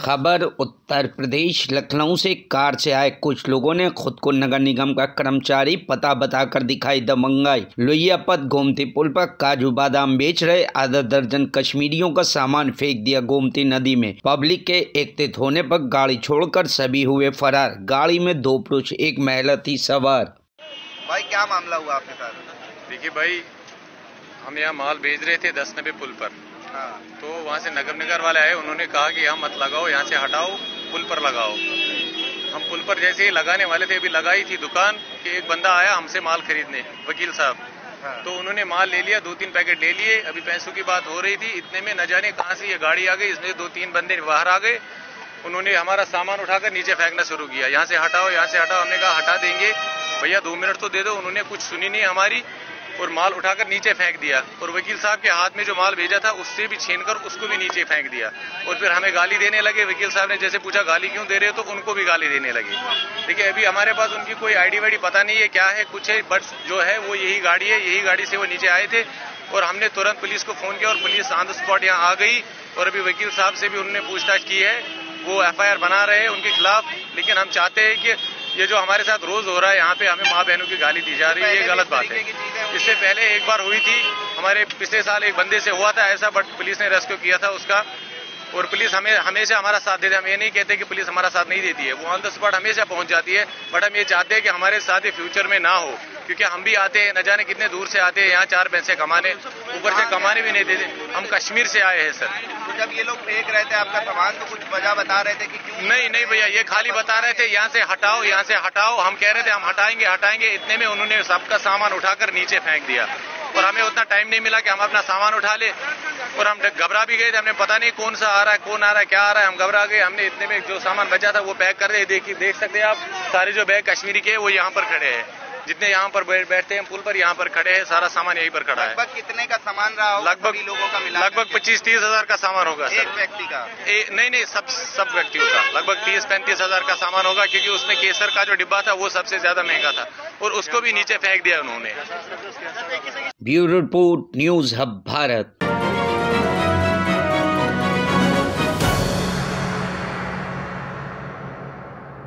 खबर उत्तर प्रदेश लखनऊ से कार से आए कुछ लोगों ने खुद को नगर निगम का कर्मचारी पता बताकर दिखाई दबंगाई लोहियापत गोमती पुल पर काजू बादाम बेच रहे आधा दर्जन कश्मीरियों का सामान फेंक दिया गोमती नदी में। पब्लिक के एकत्रित होने पर गाड़ी छोड़कर सभी हुए फरार। गाड़ी में दो पुरुष एक महिला थी सवार। भाई क्या मामला हुआ आपके साथ? देखिए भाई हम यहाँ माल भेज रहे थे दस नब्बे पुल पर। तो वहाँ से नगर निगर वाले आए उन्होंने कहा कि यहाँ मत लगाओ यहाँ से हटाओ पुल पर लगाओ हम पुल पर जैसे ही लगाने वाले थे अभी लगाई थी दुकान कि एक बंदा आया हमसे माल खरीदने वकील साहब हाँ। तो उन्होंने माल ले लिया दो तीन पैकेट ले लिए अभी पैसों की बात हो रही थी इतने में न जाने कहाँ से ये गाड़ी आ गई इसमें दो तीन बंदे बाहर आ गए उन्होंने हमारा सामान उठाकर नीचे फेंकना शुरू किया यहाँ से हटाओ यहाँ से हटाओ हमने कहा हटा देंगे भैया दो मिनट तो दे दो उन्होंने कुछ सुनी नहीं हमारी और माल उठाकर नीचे फेंक दिया। और वकील साहब के हाथ में जो माल भेजा था, उससे भी छीनकर उसको भी नीचे फेंक दिया। और फिर हमें गाली देने लगे। वकील साहब ने जैसे पूछा, गाली क्यों दे रहे हो? तो उनको भी गाली देने लगे। देखिए, अभी हमारे पास उनकी कोई आईडी वाईडी पता नहीं है क्या है, कुछ है, बट जो है वो यही गाड़ी है, यही गाड़ी से वो नीचे आए थे। और हमने तुरंत पुलिस को फ़ोन किया और पुलिस ऑन द स्पॉट यहाँ आ गई। और अभी वकील साहब से भी उन्होंने पूछताछ की है। वो एफआईआर बना रहे हैं उनके खिलाफ। लेकिन हम चाहते हैं कि ये जो हमारे साथ रोज हो रहा है यहाँ पे हमें माँ बहनों की गाली दी जा रही है ये गलत बात है। इससे पहले एक बार हुई थी हमारे पिछले साल एक बंदे से हुआ था ऐसा बट पुलिस ने रेस्क्यू किया था उसका और पुलिस हमें हमेशा हमारा साथ देती है। हम ये नहीं कहते कि पुलिस हमारा साथ नहीं देती है। वो ऑन द स्पॉट हमेशा पहुँच जाती है बट हम ये चाहते हैं कि हमारे साथ ये फ्यूचर में ना हो। क्योंकि हम भी आते हैं न जाने कितने दूर से आते हैं यहाँ चार पैसे कमाने ऊपर से कमाने भी नहीं देते। हम कश्मीर से आए हैं सर। तो जब ये लोग फेंक रहे थे आपका सामान तो कुछ वजह बता रहे थे कि क्यों नहीं नहीं भैया ये खाली बता रहे थे यहाँ से हटाओ यहाँ से हटाओ। हम कह रहे थे हम हटाएँगे हटाएँगे। इतने में उन्होंने सबका सामान उठाकर नीचे फेंक दिया। और हमें उतना टाइम नहीं मिला कि हम अपना सामान उठा ले। और हम घबरा भी गए थे हमने पता नहीं कौन सा आ रहा है कौन आ रहा है क्या आ रहा है। हम घबरा गए हमने इतने में जो सामान बचा था वो पैक कर रहे देखिए देख सकते हैं आप सारे जो बैग कश्मीरी के वो यहाँ पर खड़े हैं। जितने यहाँ पर बैठते हैं पुल पर यहाँ पर खड़े हैं सारा सामान यहीं पर खड़ा है। लगभग कितने का सामान रहा होगा लगभग लोगों का मिला लगभग पच्चीस तीस हज़ार का सामान होगा एक व्यक्ति का? ए, नहीं नहीं सब सब व्यक्तियों का। लगभग तीस पैंतीस हज़ार का सामान होगा क्योंकि उसमें केसर का जो डिब्बा था वो सबसे ज़्यादा महँगा था। और उसको भी नीचे फेंक दिया उन्होंने। Bureau report news hub Bharat.